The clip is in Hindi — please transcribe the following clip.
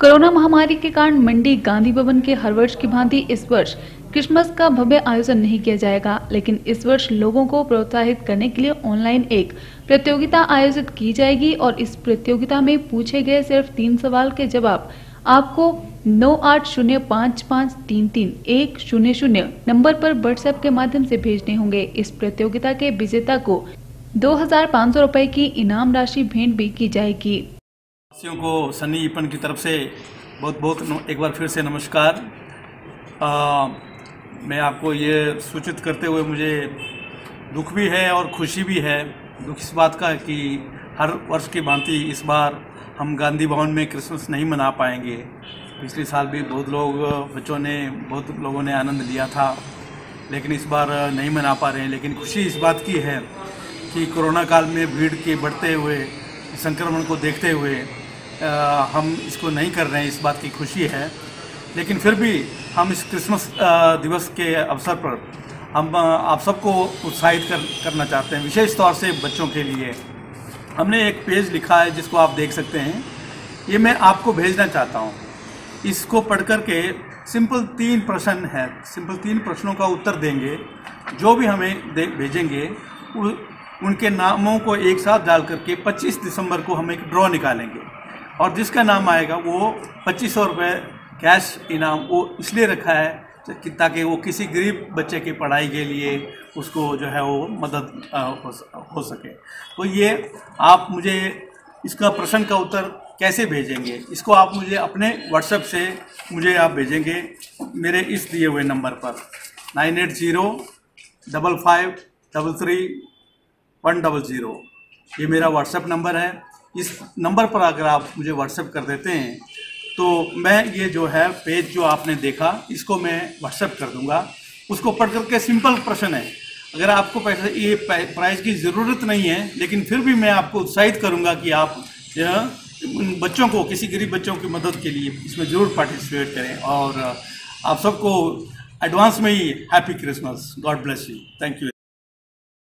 कोरोना महामारी के कारण मंडी गांधी भवन के हर वर्ष की भांति इस वर्ष क्रिसमस का भव्य आयोजन नहीं किया जाएगा, लेकिन इस वर्ष लोगों को प्रोत्साहित करने के लिए ऑनलाइन एक प्रतियोगिता आयोजित की जाएगी और इस प्रतियोगिता में पूछे गए सिर्फ़ तीन सवाल के जवाब आपको नौ आठ शून्य पाँच पाँच तीन तीन एक शून्य शून्य नंबर पर व्हाट्सएप के माध्यम से भेजने होंगे। इस प्रतियोगिता के विजेता को दो हज़ार पाँच सौ रूपए की इनाम राशि भेंट भी की जाएगी। वासियों को सनी ईपन की तरफ़ से बहुत बहुत एक बार फिर से नमस्कार। आ, मैं आपको ये सूचित करते हुए मुझे दुख भी है और खुशी भी है दुख इस बात का कि हर वर्ष की भांति इस बार हम गांधी भवन में क्रिसमस नहीं मना पाएँगे। पिछले साल भी बहुत लोग बच्चों ने बहुत लोगों ने आनंद लिया था लेकिन इस बार नहीं मना पा रहे हैं। लेकिन खुशी इस बात की है कि कोरोना काल में भीड़ के बढ़ते हुए संक्रमण को देखते हुए हम इसको नहीं कर रहे हैं, इस बात की खुशी है। लेकिन फिर भी हम इस क्रिसमस दिवस के अवसर पर हम आप सबको उत्साहित कर, करना चाहते हैं, विशेष तौर से बच्चों के लिए। हमने एक पेज लिखा है, जिसको आप देख सकते हैं। ये मैं आपको भेजना चाहता हूँ। इसको पढ़ कर के सिंपल तीन प्रश्न है, सिंपल तीन प्रश्नों का उत्तर देंगे। जो भी हमें दे, भेजेंगे उनके नामों को एक साथ डाल करके 25 दिसंबर को हम एक ड्रॉ निकालेंगे। और जिसका नाम आएगा वो पच्चीस सौ रुपये कैश इनाम वो इसलिए रखा है कि ताकि वो किसी गरीब बच्चे की पढ़ाई के लिए उसको जो है वो मदद हो, सके। तो ये आप मुझे इसका प्रश्न का उत्तर कैसे भेजेंगे? इसको आप मुझे अपने व्हाट्सएप से मुझे आप भेजेंगे मेरे इस दिए हुए नंबर पर। Nine eight zero double five double three one double zero. ये मेरा व्हाट्सएप नंबर है। इस नंबर पर अगर आप मुझे व्हाट्सएप कर देते हैं तो मैं ये जो है पेज जो आपने देखा, इसको मैं व्हाट्सएप कर दूँगा। उसको पढ़ करके सिंपल प्रश्न है। अगर आपको पैसा, ये प्राइज़ की ज़रूरत नहीं है, लेकिन फिर भी मैं आपको उत्साहित करूँगा कि आप उन बच्चों को, किसी गरीब बच्चों की मदद के लिए इसमें ज़रूर पार्टिसिपेट करें। और आप सबको एडवांस में ही happy Christmas God bless you thank you